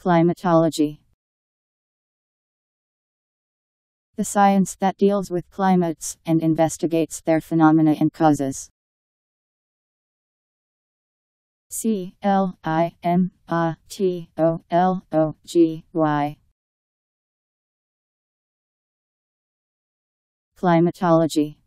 Climatology. The science that deals with climates and investigates their phenomena and causes. C L I M A T O L O G Y. Climatology.